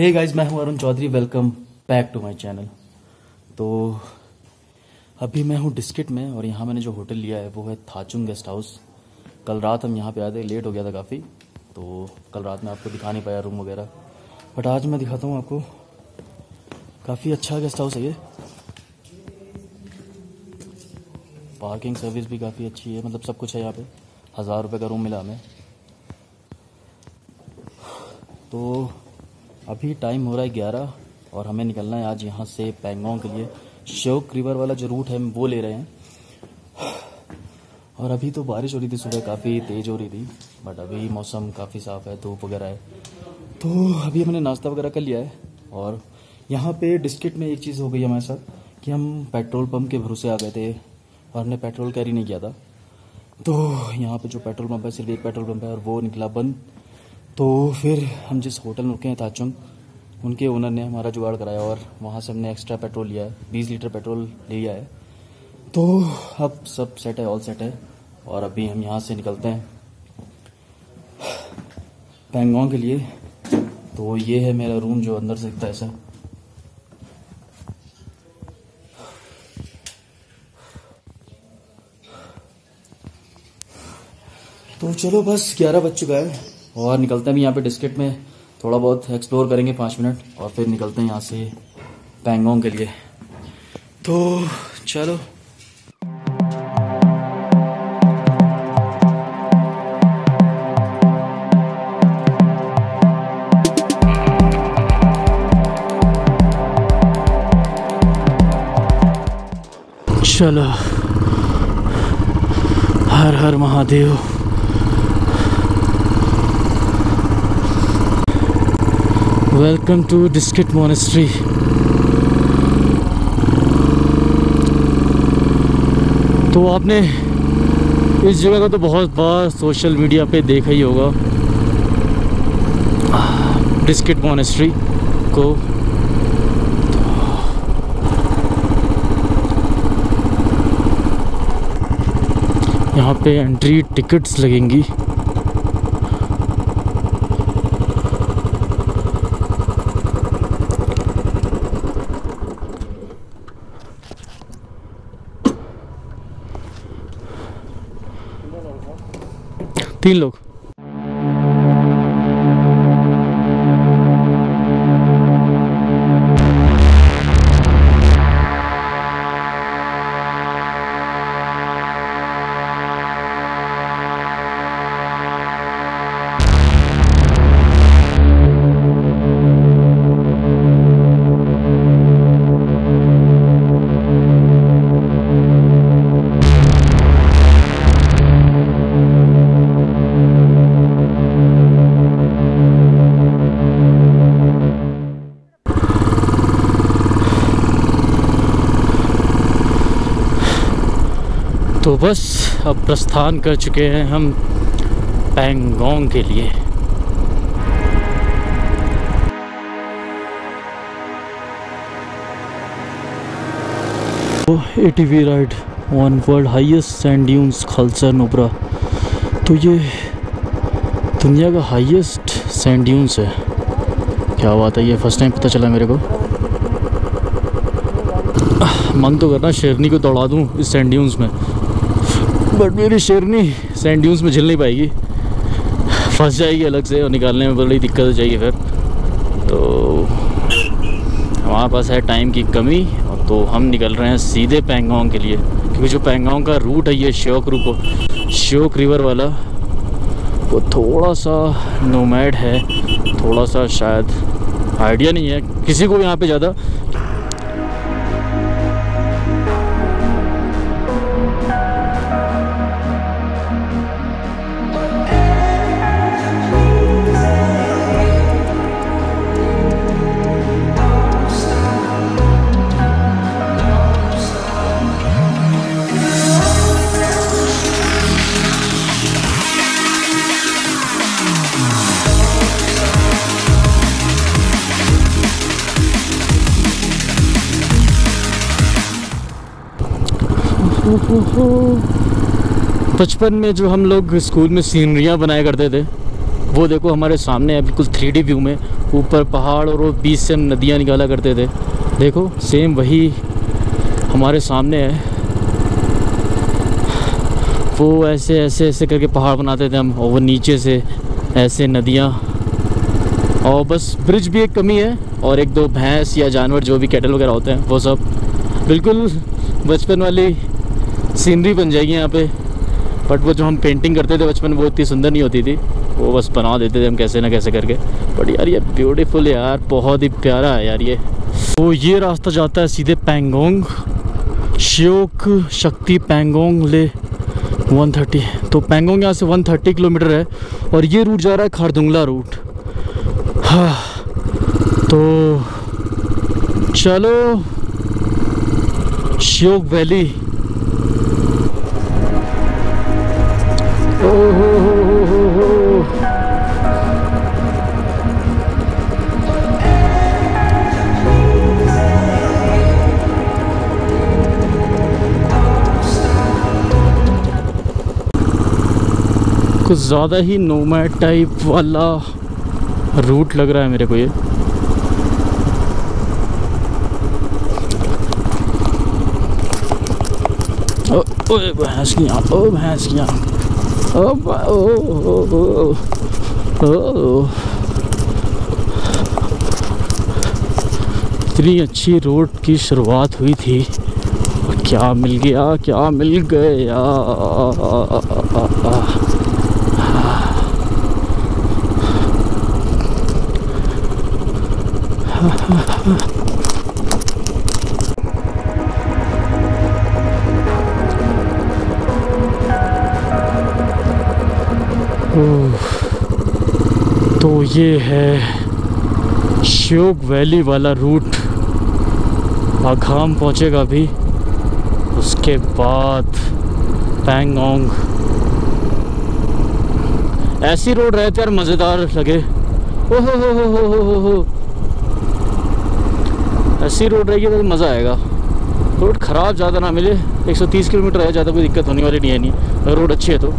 हे guys मैं हूँ Arun Chaudhary welcome back to my channel तो अभी मैं हूँ डिस्किट में और यहाँ मैंने जो होटल लिया है, वो है थाचुंग गेस्ट हाउस कल रात हम यहाँ पे आए थे लेट हो गया था काफ़ी तो कल रात में आपको दिखा नहीं पाया रूम वगैरह. बट आज मैं दिखाता हूँ आपको, काफ़ी अच्छा गेस्ट हाउस है ये. पार्किंग सर्विस भी काफ़ी अच्छी है मतलब सब कुछ है यहाँ पे. हज़ार रुपये का रूम मिला हमें. तो अभी टाइम हो रहा है ग्यारह और हमें निकलना है आज यहाँ से पैंगोंग के लिए। शोक रिवर वाला जो रूट है वो ले रहे हैं। और अभी तो बारिश हो रही थी सुबह, काफ़ी तेज़ हो रही थी बट अभी मौसम काफ़ी साफ़ है, धूप वगैरह है। तो अभी हमने नाश्ता वगैरह कर लिया है और यहाँ पे डिस्किट में एक चीज़ हो गई हमारे साथ कि हम पेट्रोल पंप के भरोसे आ गए थे और हमने पेट्रोल कैरी नहीं किया था। तो यहाँ पे जो पेट्रोल पंप है, सिर्फ़ एक पेट्रोल पंप है और वो निकला बंद। तो फिर हम जिस होटल में रुके हैं ताचुंग, उनके ओनर ने हमारा जुगाड़ कराया और वहाँ से हमने एक्स्ट्रा पेट्रोल लिया है, बीस लीटर पेट्रोल लिया है। तो अब सब सेट है ऑल सेट है और अभी हम यहाँ से निकलते हैं। पैंगोंग के लिए तो ये है मेरा रूम जो अंदर से दिखता है ऐसा। तो चलो बस ग्यारह बज चुका है। और निकलते हैं भी यहाँ पे डिस्किट में। थोड़ा बहुत एक्सप्लोर करेंगे पाँच मिनट और फिर निकलते हैं यहाँ से पैंगोंग के लिए। तो चलो। चलो। हर हर Mahadev. Welcome to Diskit monastery तो आपने इस जगह को तो बहुत बार सोशल मीडिया पे देखा ही होगा। डिस्किट मोनेस्ट्री को। यहाँ पे एंट्री टिकट्स लगेंगी। तीन लोग। तो बस अब प्रस्थान कर चुके हैं हम पैंगोंग के लिए। A T V ride one world highest sand dunes Khalsar Nubra तो ये दुनिया का हाईएस्ट सैंड ड्यून्स है। क्या बात है, ये फ़र्स्ट टाइम पता चला मेरे को। मन तो करना, शेरनी को दौड़ा दूँ इस सैंड ड्यून्स में। बट मेरी शेरनी सैंड ड्यून्स में झिल नहीं पाएगी। फंस जाएगी अलग से और निकालने में बड़ी दिक्कत हो जाएगी फिर। तो हमारे पास है टाइम की कमी तो हम निकल रहे हैं सीधे पैंगोंग के लिए। क्योंकि जो पैंगोंग का रूट है ये श्योक रूप श्योक रिवर वाला, वो थोड़ा सा नोमैड है। थोड़ा सा शायद आइडिया नहीं है। किसी को भी यहाँ पे ज़्यादा बचपन में जो हम लोग स्कूल में सीनरियाँ बनाया करते थे, वो देखो हमारे सामने है बिल्कुल थ्री व्यू में। ऊपर पहाड़ और वो बीच से हम नदियाँ निकाला करते थे। देखो सेम वही हमारे सामने है। वो ऐसे ऐसे ऐसे करके पहाड़ बनाते थे हम, और वो नीचे से ऐसे नदियाँ। और बस ब्रिज भी एक कमी है, और एक दो भैंस या जानवर जो भी कैटल वगैरह होते हैं, वो सब। बिल्कुल बचपन वाली सीनरी बन जाएगी यहाँ पे। बट वो जो हम पेंटिंग करते थे बचपन, वो इतनी सुंदर नहीं होती थी। वो बस बना देते थे हम कैसे ना कैसे करके। बट यार, ये ब्यूटीफुल यार, बहुत ही प्यारा है यार ये। तो ये रास्ता जाता है सीधे पैंगोंग श्योक शक्ति पैंगोंग ले 130 तो पैंगोंग यहाँ से 130 किलोमीटर है और ये रूट जा रहा है खारदुंगला रूट हाँ। तो चलो श्योक वैली कुछ ज़्यादा ही नोमैड टाइप वाला रूट लग रहा है मेरे को ये। ओ ओए भैंस की यहाँ ओ, भैंस की ओ ओ ओ ओ ओ ओ इतनी अच्छी रोड की शुरुआत हुई थी। क्या मिल गया, क्या मिल गया? तो ये है श्योक वैली वाला रूट आघाम पहुंचेगा अभी उसके बाद पैंगोंग ऐसी रोड रहती यार मज़ेदार लगे। ओ हो हो हो हो हो हो हो। ऐसी रोड रहेगी तो मज़ा आएगा। रोड ख़राब ज़्यादा ना मिले। 130 किलोमीटर है, ज़्यादा कोई दिक्कत होने वाली नहीं है, नहीं। अगर रोड अच्छी है तो।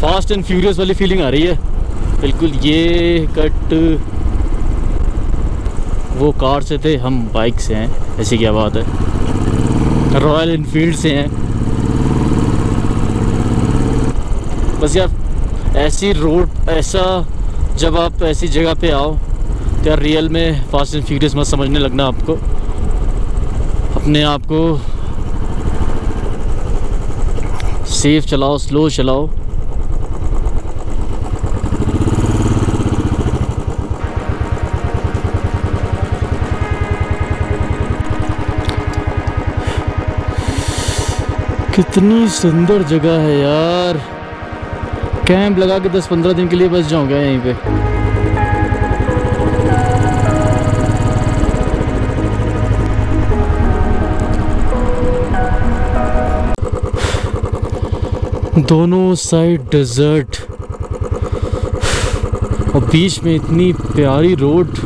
फास्ट एंड फ्यूरियस वाली फीलिंग आ रही है। बिल्कुल ये कट वो कार से थे, हम बाइक से हैं, ऐसी क्या बात है। रॉयल इनफील्ड से हैं। बस यार, ऐसी रोड ऐसा जब आप ऐसी जगह पे आओ तो यार रियल में फास्ट एंड फ्यूरियस मत समझने लगना आपको। अपने आप को सेफ़ चलाओ स्लो चलाओ। कितनी सुंदर जगह है यार। कैंप लगा के 10-15 दिन के लिए बस जाऊँगा यहीं पे। दोनों साइड डेजर्ट और बीच में इतनी प्यारी रोड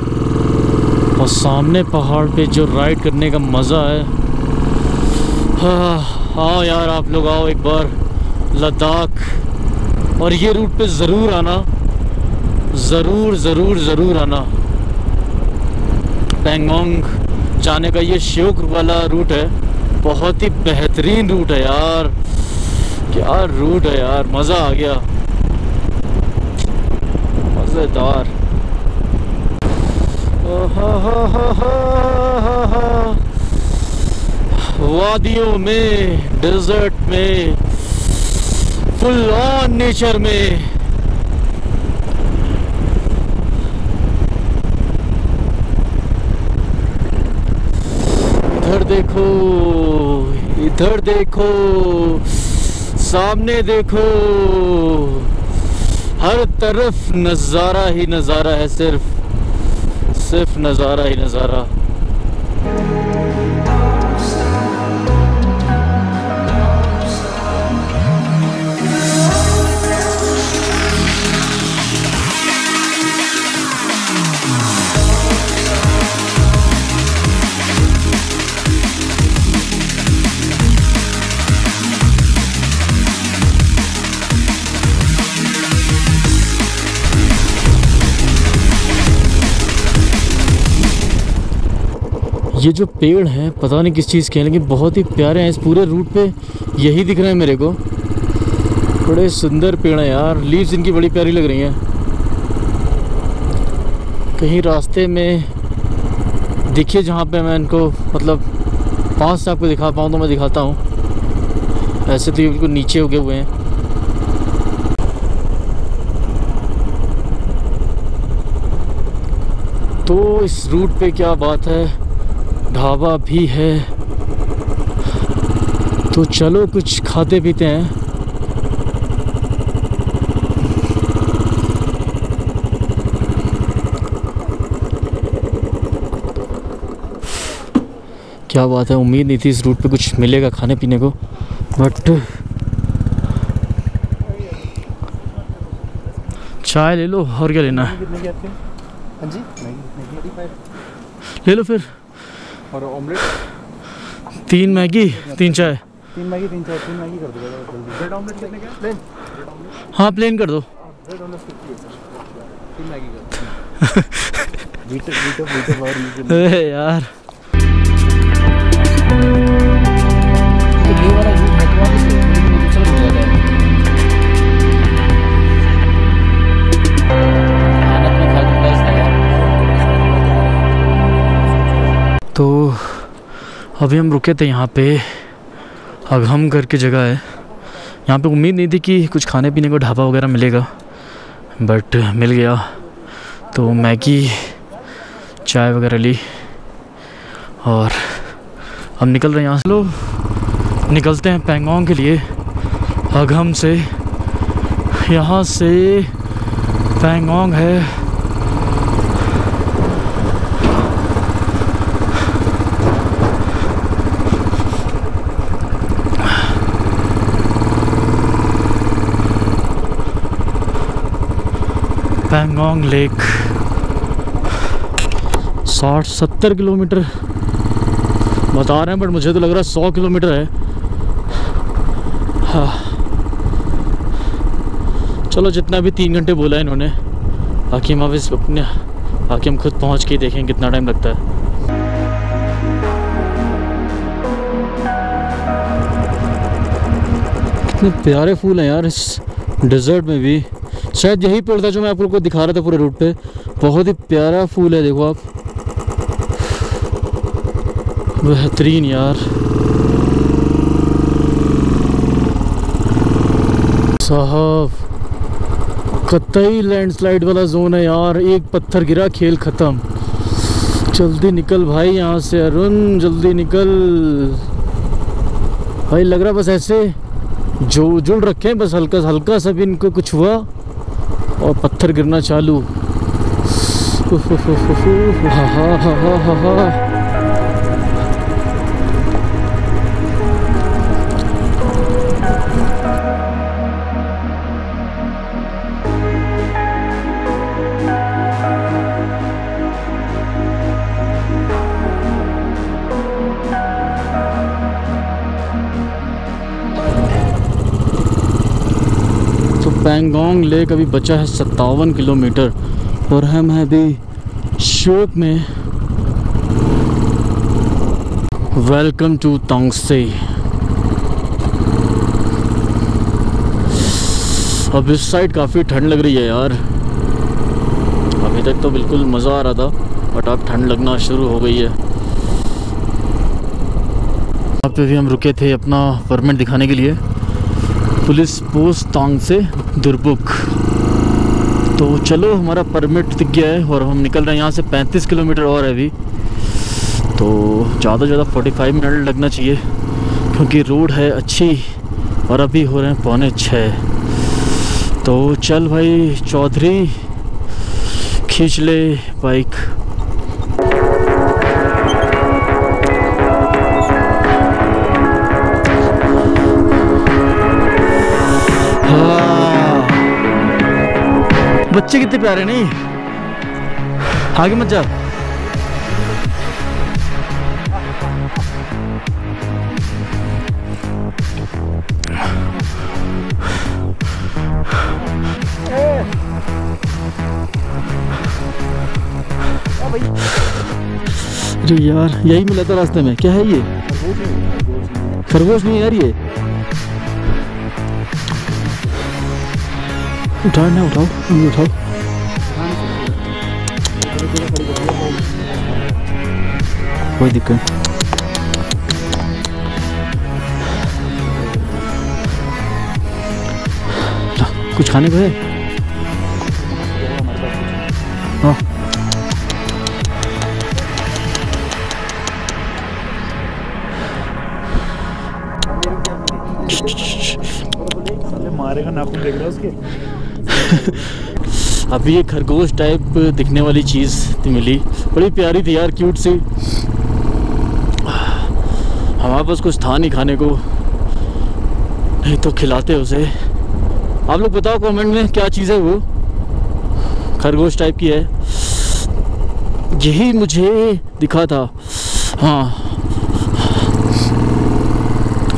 और सामने पहाड़ पे जो राइड करने का मज़ा है। हाँ। आओ यार, आप लोग आओ एक बार, लद्दाख। और ये रूट पे ज़रूर आना। ज़रूर ज़रूर ज़रूर आना। पैंगोंग जाने का ये श्योक वाला रूट है। बहुत ही बेहतरीन रूट है यार। क्या रूट है यार, मज़ा आ गया। मज़ेदार। वादियों में डेजर्ट में फुल ऑन नेचर में। इधर देखो इधर देखो, सामने देखो। हर तरफ़ नज़ारा ही नज़ारा है, सिर्फ़ सिर्फ़ नज़ारा ही नज़ारा। ये जो पेड़ हैं, पता नहीं किस चीज़ के हैं, लेकिन बहुत ही प्यारे हैं। इस पूरे रूट पे यही दिख रहे हैं मेरे को। बड़े सुंदर पेड़ हैं यार। लीव्स इनकी बड़ी प्यारी लग रही हैं। कहीं रास्ते में देखिए जहाँ पे मैं इनको मतलब पास से आपको दिखा पाऊँ तो मैं दिखाता हूँ। ऐसे तो ये बिल्कुल नीचे उगे हुए हैं। तो इस रूट पे क्या बात है? ढाबा भी है तो चलो कुछ खाते पीते हैं क्या बात है उम्मीद नहीं थी इस रूट पे कुछ मिलेगा खाने पीने को बट चाय ले लो और क्या लेना है हाँ ले लो फिर और ऑमलेट तीन मैगी तीन चाय। तीन मैगी तीन चाय तीन मैगी कर दो जल्दी। ब्रेड ऑमलेट कितने का प्लेन हाँ प्लेन कर दो। ब्रेड ऑमलेट कितने का तीन मैगी कर दो। बीटर बीटर और नीचे अरे यार। अभी हम रुके थे यहाँ पे। अघम करके जगह है। यहाँ पे उम्मीद नहीं थी कि कुछ खाने पीने को ढाबा वगैरह मिलेगा बट मिल गया। तो मैगी, चाय वगैरह ली और हम निकल रहे हैं यहाँ से। लोग निकलते हैं पेंगोंग के लिए। अगहम से यहाँ से पेंगोंग है। पैंगोंग लेक साठ, सत्तर किलोमीटर। बता रहे हैं बट मुझे तो लग रहा है सौ किलोमीटर है। हाँ। चलो, जितना भी तीन घंटे बोला है इन्होंने, बाकी हम अब अपने, बाकी हम खुद पहुँच के देखें कितना टाइम लगता है। कितने प्यारे फूल हैं यार इस डेजर्ट में भी। शायद यही पेड़ था जो मैं आप लोग को दिखा रहा था पूरे रूट पे। बहुत ही प्यारा फूल है, देखो आप। बेहतरीन यार। साहब, कतई लैंडस्लाइड वाला जोन है यार। एक पत्थर गिरा, खेल ख़त्म। जल्दी निकल भाई यहाँ से, अरुण, जल्दी निकल। भाई, लग रहा बस ऐसे जो जुड़ रखे हैं, बस हल्का हल्का सा भी इनको कुछ हुआ। और पत्थर गिरना चालू। हा हा हा हा हा। पैंगोंग लेक अभी बचा है सत्तावन किलोमीटर और हम हैं अभी शोक में। वेलकम टू तोंगसे अब इस साइड काफ़ी ठंड लग रही है यार। अभी तक तो बिल्कुल मज़ा आ रहा था बट अब ठंड लगना शुरू हो गई है। यहाँ पे भी हम रुके थे अपना परमिट दिखाने के लिए। पुलिस पोस्ट तांग से दुर्बुक तो चलो, हमारा परमिट दिख गया है और हम निकल रहे हैं यहाँ से 35 किलोमीटर और है अभी। तो ज़्यादा से ज़्यादा 45 मिनट लगना चाहिए, क्योंकि रोड है अच्छी और अभी हो रहे हैं पौने छः। तो चल भाई, चौधरी, खींच ले बाइक बच्चे कितने प्यारे नहीं। आगे मत जा। अरे यार, यही मिला था रास्ते में। क्या है ये? खरगोश नहीं यार ये? उठाओ, ना उठाओ अभी उठाओ। कोई दिक्कत। कुछ खाने को है? हाँ। मारेगा, नाखून देख रहा है उसके। अभी ये खरगोश टाइप दिखने वाली चीज़ थी मिली। बड़ी प्यारी थी यार क्यूट सी। हमारे पास कुछ था नहीं खाने को। नहीं तो खिलाते उसे। आप लोग बताओ कमेंट में क्या चीज़ है वो? खरगोश टाइप की है। यही मुझे दिखा था। हाँ।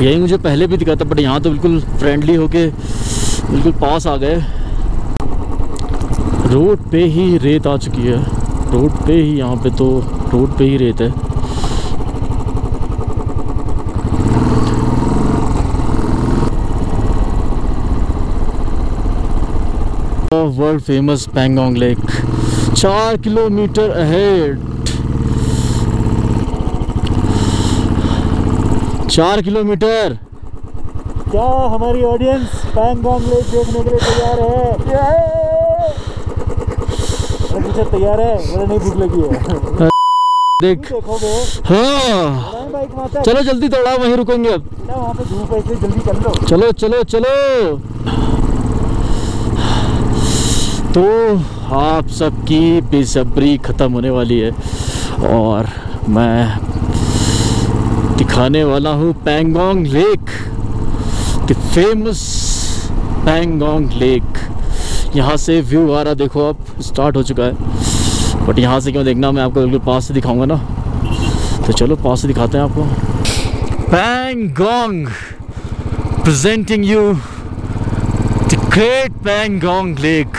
यही मुझे पहले भी दिखा था बट यहाँ तो बिल्कुल फ्रेंडली होके बिल्कुल पास आ गए। रोड पे ही रेत आ चुकी है। रोड पे ही यहाँ पे तो रोड पे ही रेत है। वर्ल्ड फ़ेमस पैंगोंग लेक चार किलोमीटर अहेड चार किलोमीटर। क्या हमारी ऑडियंस पैंगोंग लेक देखने के लिए तैयार है? पूछे तैयार है बोले नहीं भूख लगी है। देख। हाँ। चलो जल्दी दौड़ाओ वहीं रुकेंगे अब। वहाँ पे धूप है जल्दी चल लो। चलो चलो चलो। तो आप सबकी बेसब्री ख़त्म होने वाली है और मैं दिखाने वाला हूँ Pangong lake the famous Pangong lake. यहाँ से व्यू आ रहा देखो आप स्टार्ट हो चुका है। बट यहाँ से क्यों देखना, मैं आपको बिल्कुल पास से दिखाऊँगा ना। तो चलो, पास से दिखाते हैं आपको। Pangong presenting you the great Pangong Lake.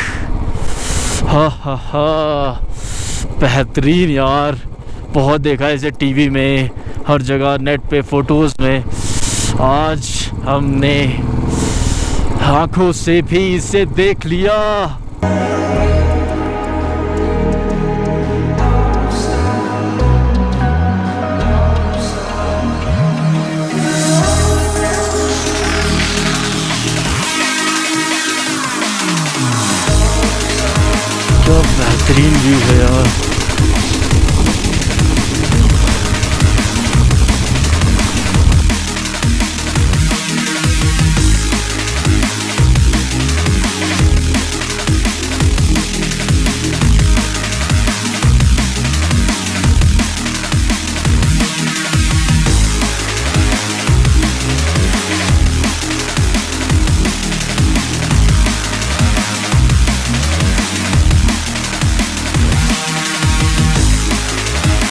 हा हा हा बेहतरीन यार। बहुत देखा है इसे टीवी में, हर जगह नेट पे फ़ोटोज़ में। आज हमने आँखों से भी इसे देख लिया। तो बेहतरीन व्यू है यार।